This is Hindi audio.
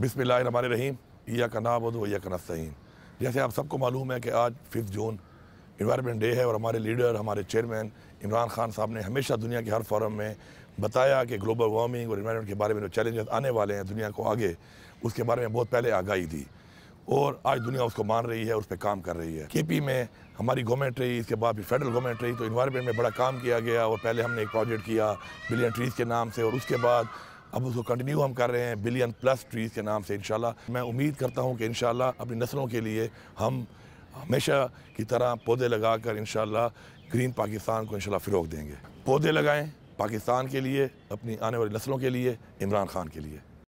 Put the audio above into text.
बिस्मिल्लाह हमारे रहीम या का नाबद या का नस्तीन जैसे आप सबको मालूम है कि आज फिफ्थ जून इन्वायरमेंट डे है और हमारे लीडर हमारे चेयरमैन इमरान खान साहब ने हमेशा दुनिया के हर फॉरम में बताया कि ग्लोबल वार्मिंग और इन्वायरमेंट के बारे में जो चैलेंजेस आने वाले हैं दुनिया को आगे, उसके बारे में बहुत पहले आगाही दी। और आज दुनिया उसको मान रही है उस पर काम कर रही है। के पी में हमारी गवर्नमेंट रही, इसके बाद भी फेडरल गवर्नमेंट रही तो इन्वायरमेंट में बड़ा काम किया गया और पहले हमने एक प्रोजेक्ट किया बिलियन ट्रीज़ के नाम से और उसके बाद अब उसको कंटिन्यू हम कर रहे हैं बिलियन प्लस ट्रीज़ के नाम से इन मैं उम्मीद करता हूँ कि इन अपनी नस्लों के लिए हम हमेशा की तरह पौधे लगा कर इन ग्रीन पाकिस्तान को इन फ़रोग देंगे। पौधे लगाएँ पाकिस्तान के लिए, अपनी आने वाली नस्लों के लिए, इमरान खान के लिए।